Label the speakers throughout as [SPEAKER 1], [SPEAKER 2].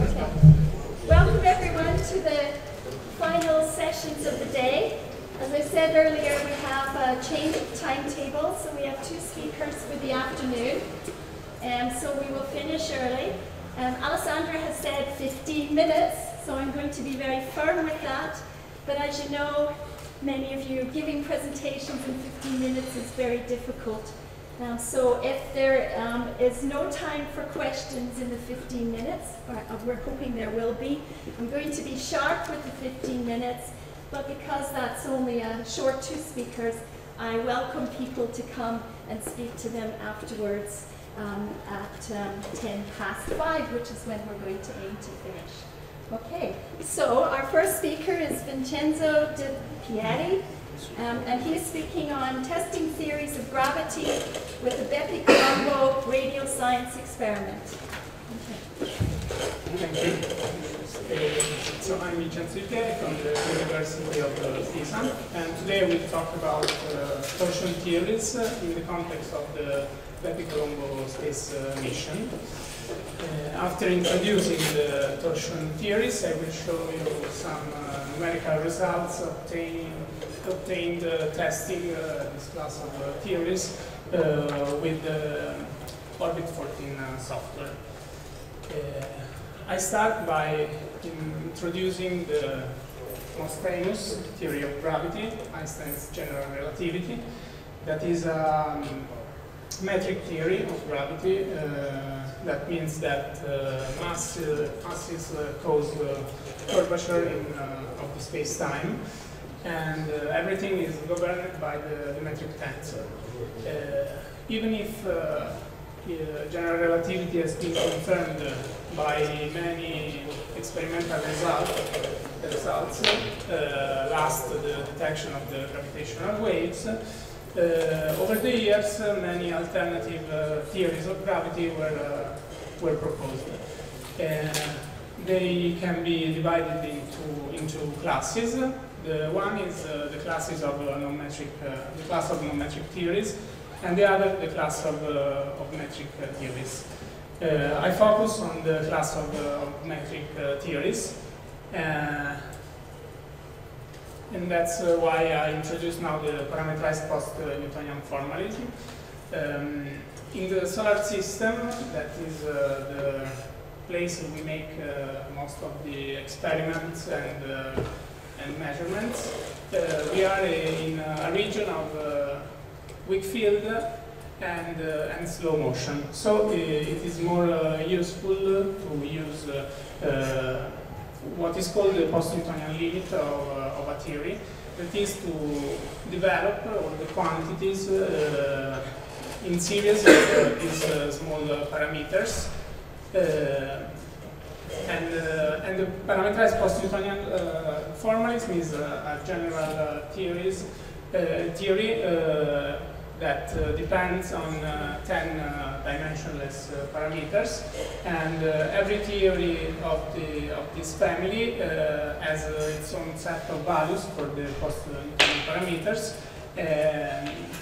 [SPEAKER 1] Welcome everyone to the final sessions of the day. As I said earlier, we have a change of timetable, so we have two speakers for the afternoon. Um, so we will finish early. Um, Alessandra has said 15 minutes, so I'm going to be very firm with that. But as you know, many of you, giving presentations in 15 minutes is very difficult. Um, so if there um, is no time for questions in the 15 minutes, or uh, we're hoping there will be, I'm going to be sharp with the 15 minutes, but because that's only a short two speakers, I welcome people to come and speak to them afterwards um, at um, 10 past 5, which is when we're going to aim to finish. Okay, so our first speaker is Vincenzo Di Pierri. Um, and he's speaking on testing theories of gravity with the Bepi-Colombo radio science experiment.
[SPEAKER 2] Okay. So I'm Vincenzo Pierri from the University of uh, Pisa, and today we'll talk about uh, torsion theories uh, in the context of the Bepi-Colombo space uh, mission. Uh, after introducing the torsion theories, I will show you some uh, numerical results obtained obtained testing this class of theories with the Orbit 14 software. I start by introducing the most famous theory of gravity, Einstein's general relativity. That is a um, metric theory of gravity. Uh, that means that uh, mass, uh, masses cause curvature in, of the space-time and uh, everything is governed by the, the metric tensor. Uh, even if uh, general relativity has been confirmed by many experimental results, results uh, last the detection of the gravitational waves, uh, over the years many alternative uh, theories of gravity were, were proposed. they can be divided into, into classes. The one is uh, the classes of uh, non-metric, uh, the class of non-metric theories, and the other the class of, of metric theories. I focus on the class of, of metric theories, and that's why I introduce now the parameterized post-Newtonian formalism. Um, in the solar system, that is uh, the place where we make uh, most of the experiments and uh, and measurements. Uh, we are in a region of uh, weak field and, uh, and slow motion. So it is more useful to use what is called the post-Newtonian limit of, of a theory that is to develop all the quantities uh, in series of these uh, small parameters. Uh, and, uh, and the parameterized post-Newtonian uh, formalism is a general uh, theories, theory that uh, depends on uh, 10 uh, dimensionless parameters and every theory of, the, of this family has its own set of values for the post-Newtonian parameters.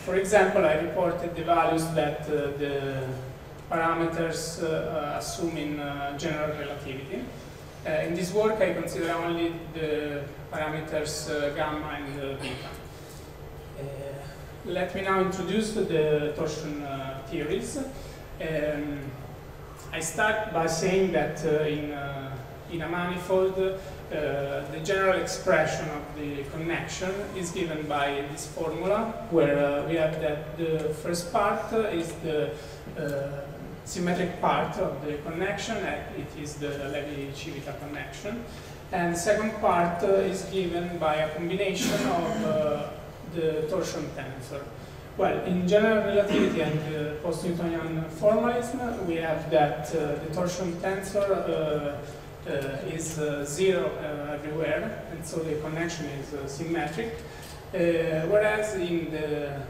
[SPEAKER 2] for example, I reported the values that the parameters uh, in uh, general relativity. Uh, in this work, I consider only the parameters gamma and beta. Let me now introduce the torsion theories. Um, I start by saying that in, in a manifold, uh, the general expression of the connection is given by this formula, where uh, we have that the first part is the uh, symmetric part of the connection, it is the Levi-Civita connection. And second part uh, is given by a combination of uh, the torsion tensor. Well, in general relativity and uh, post-Newtonian formalism, we have that uh, the torsion tensor uh, uh, is zero everywhere, and so the connection is symmetric. whereas in the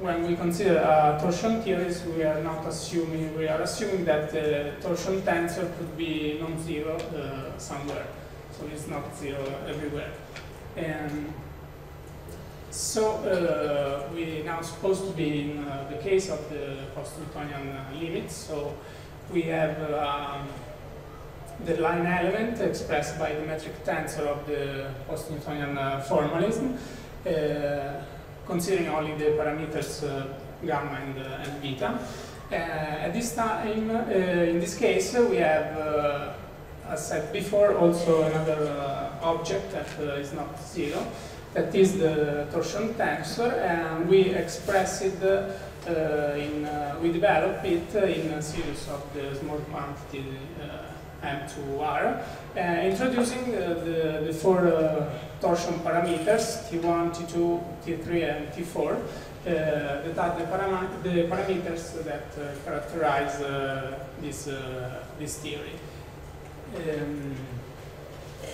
[SPEAKER 2] when we consider uh, torsion theories, we are not assuming, we are assuming that the torsion tensor could be non-zero uh, somewhere. So it's not zero everywhere. And so uh, we now supposed to be in uh, the case of the post-Newtonian limits. So we have um, the line element expressed by the metric tensor of the post-Newtonian uh, formalism, uh, considering only the parameters uh, gamma and, uh, and beta. Uh, at this time, uh, in this case, we have, as said before, also another object that is not zero, that is the torsion tensor, and we express it uh, in, uh, we develop it in a series of the small quantity uh, M2R, introducing the, the four torsion parameters T1, T2, T3, and T4 uh, that are the, param the parameters that uh, characterize uh, this, this theory. Um,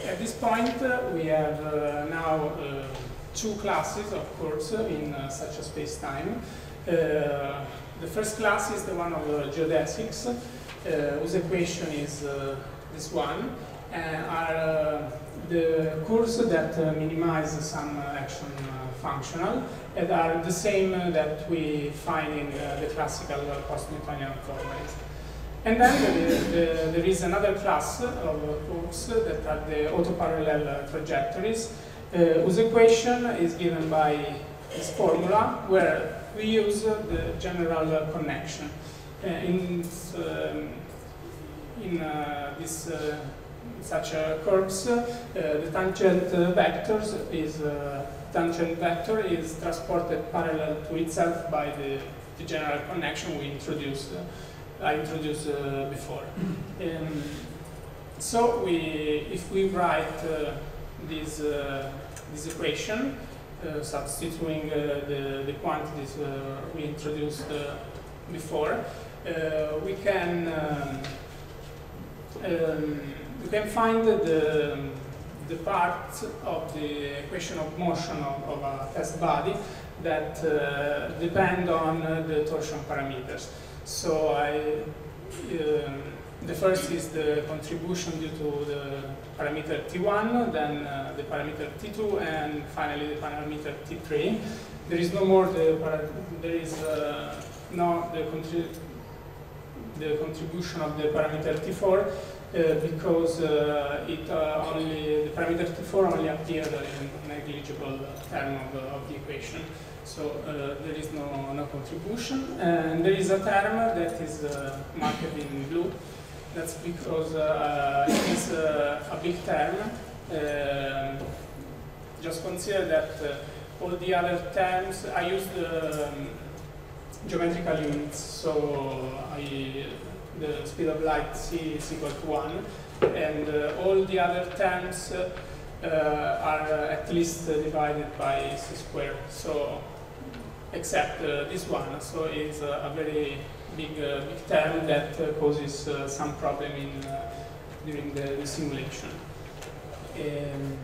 [SPEAKER 2] at this point, uh, we have uh, now uh, two classes of course in such a space-time. Uh, the first class is the one of uh, geodesics, uh, whose equation is this one, and are the curves that minimize some action functional and are the same that we find in the classical post-Newtonian formalism. And then the, the, there is another class of curves that are the autoparallel trajectories, uh, whose equation is given by this formula, where we use the general connection. Uh, in um, in uh, this uh, such curves, the tangent vectors is tangent vector is transported parallel to itself by the, the general connection we introduced I introduced uh, before. Um, so we, if we write uh, this, uh, this equation, uh, substituting uh, the, the quantities we introduced before, we can um, um, we can find the the part of the equation of motion of, of a test body that uh, depend on the torsion parameters. So I um, the first is the contribution due to the parameter T1, then uh, the parameter T2, and finally the parameter T3. There is no more the there is uh, no the, contri the contribution of the parameter T4 uh, because uh, it uh, only the parameter T4 only appeared in negligible term of, of the equation. So uh, there is no, no contribution. And there is a term that is uh, marked in blue, that's because uh, it is uh, a big term. Um, just consider that uh, all the other terms, I used um, geometrical units, so I, the speed of light c is equal to 1, and uh, all the other terms uh, are at least divided by c squared, so except this one, so it's a very big, uh, big term that uh, causes uh, some problem in, during the, the simulation. Um,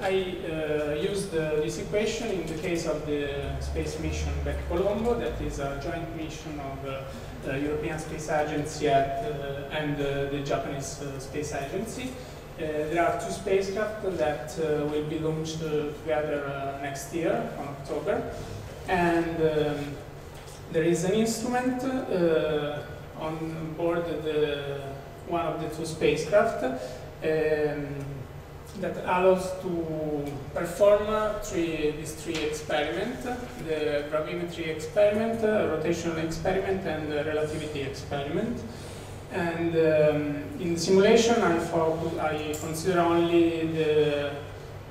[SPEAKER 2] I uh, used uh, this equation in the case of the space mission Bepi Colombo, that is a joint mission of uh, the European Space Agency at, and the Japanese Space Agency. there are two spacecraft that will be launched together next year, on October. And um, there is an instrument uh, on board the, one of the two spacecraft um, that allows to perform three, these three experiments, the gravimetry experiment, uh, rotational experiment, and relativity experiment. And um, in simulation, I, I consider only the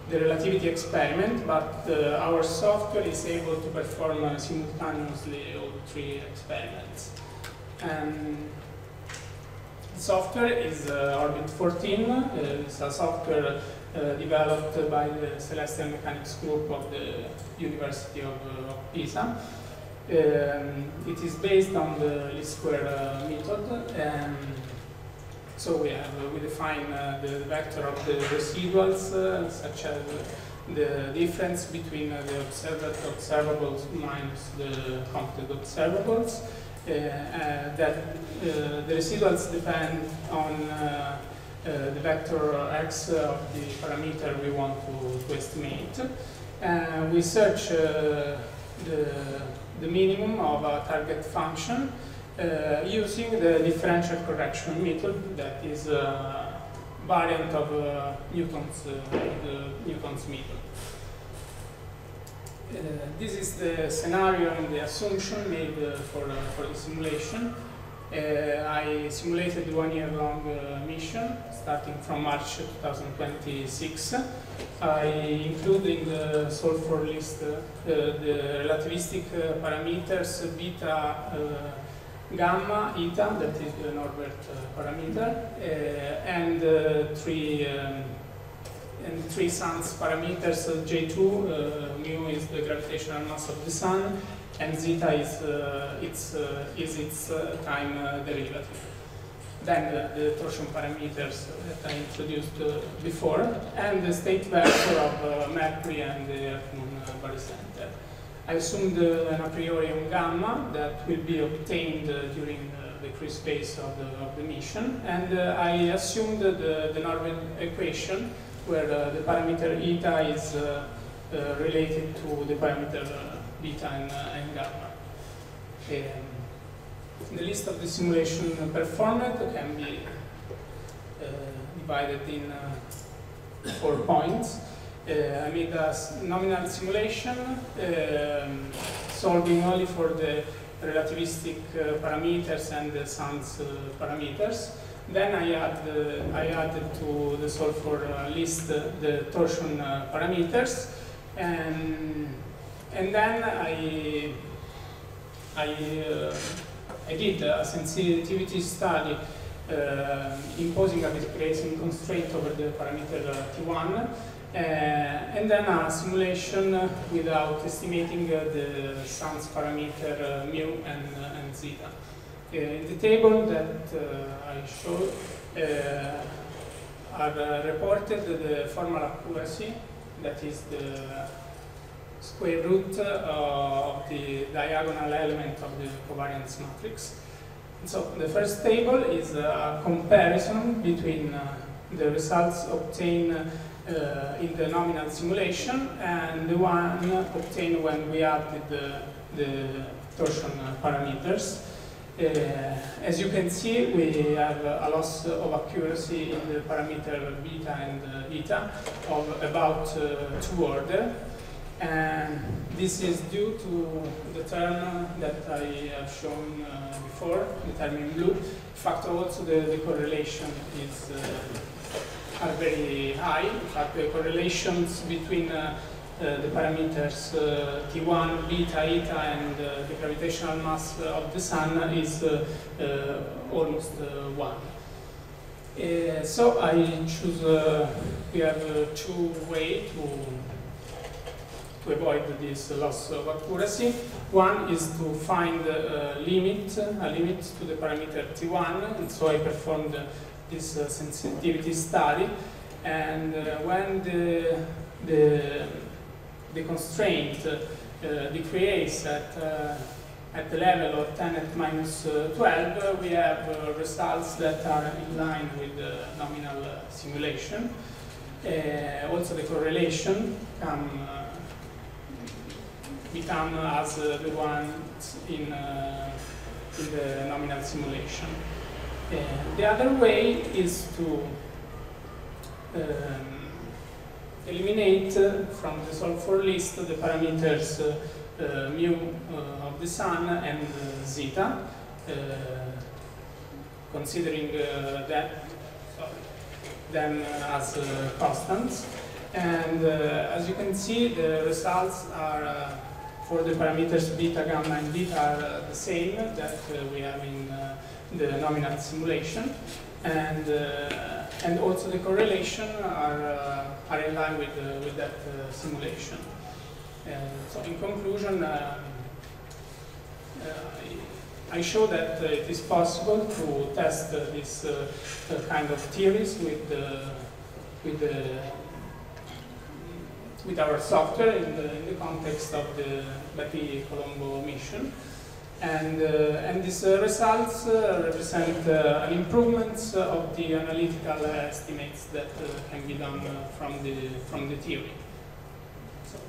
[SPEAKER 2] the relativity experiment, but uh, our software is able to perform uh, simultaneously all three experiments. And the software is uh, Orbit 14. Uh, it's a software uh, developed by the Celestial Mechanics Group of the University of, uh, of Pisa. Um, it is based on the least square method. And so we have uh, we define uh, the vector of the residuals, uh, such as the difference between the observed observables minus the computed observables. that the residuals depend on uh, the vector x of the parameter we want to, to estimate. Uh, we search the, the minimum of a target function uh, using the differential correction method that is a variant of uh, Newton's, the Newton's method. Uh, this is the scenario and the assumption made uh, for, uh, for the simulation. I simulated one year long mission starting from March 2026. I include in the solve list the relativistic parameters beta gamma, eta, that is the Nordtvedt uh, parameter, uh, and uh, three um, and three suns parameters. J2 mu is the gravitational mass of the sun, and zeta is its is its time derivative. Then the, the, torsion parameters that I introduced uh, before, and the state vector of uh, Mercury and the Earth-Moon uh, barycenter. I assumed an a priori on gamma that will be obtained uh, during the cruise phase of the, of the mission, and uh, I assumed the, the normal equation where uh, the parameter eta is related to the parameter beta and, and gamma. Um, the list of the simulation performed can be uh, divided in uh, four points. Uh, I made a nominal simulation um, solving only for the relativistic uh, parameters and the sun's uh, parameters. Then I, add, I added to the solve for list the torsion parameters and, and then I, I, I did a sensitivity study uh, imposing a displacement constraint over the parameter uh, T1 uh, and then a simulation without estimating uh, the sun's parameter uh, mu and, and zeta. in the table that I showed are reported the formal accuracy, that is the square root of the diagonal element of the covariance matrix. So the first table is a comparison between uh, the results obtained uh, in the nominal simulation and the one obtained when we added the, the torsion parameters. Uh, as you can see, we have a loss of accuracy in the parameter beta and uh, eta of about uh, two order. And this is due to the term that I have shown uh, before, the term in blue. In fact, also the, the correlation is uh, are very high. In fact, the correlations between uh, uh, the parameters uh, T1, beta, eta, and uh, the gravitational mass of the Sun is uh, uh, almost 1. so I choose, we have two ways to, to avoid this loss of accuracy. One is to find a limit, a limit to the parameter T1, and so I performed this uh, sensitivity study. And uh, when the, the, the constraint uh, decreases at, at the level of 10 at minus 12, we have results that are in line with the nominal simulation. also the correlation come become as uh, the one in, uh, in the nominal simulation. And the other way is to um, eliminate uh, from the solve for list the parameters uh, uh, mu uh, of the sun and uh, zeta, uh, considering that them as constants. And as you can see, the results are for the parameters beta, gamma, and beta are the same that we have in the nominal simulation, and uh, and also the correlation are uh, are in line with uh, with that simulation. so in conclusion. Um, I show that uh, it is possible to test uh, this uh, kind of theories with with with our software in the, in the context of the Bepi Colombo mission. And, uh, and these uh, results uh, represent an improvement of the analytical estimates that can be done from, the, from the theory. So,